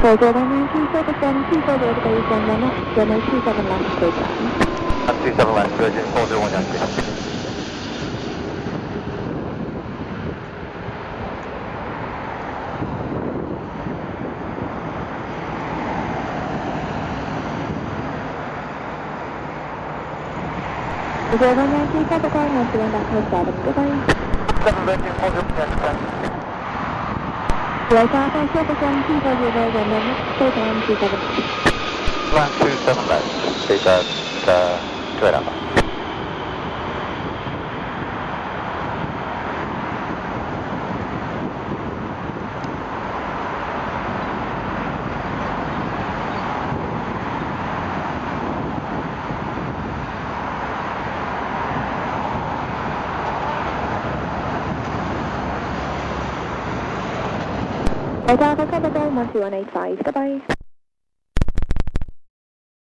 Four zero nine two seven seven two four zero to one minute, runway two seven left, clear ground. Up 27 left, Virgin 401 Yankee. Zero nine two seven nine one two one back to seven, goodbye. 7 Virgin 401 Yankee. One, two, seven, left. Please, uh, uh, two and a half. Delta, Delta, Delta, 12185, goodbye.